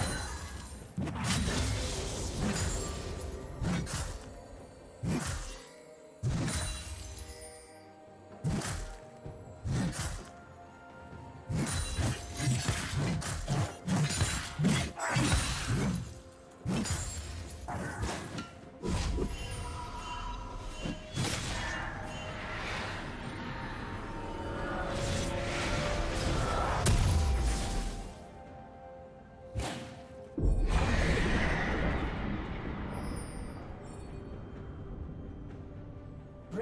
Killing spree.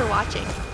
For watching.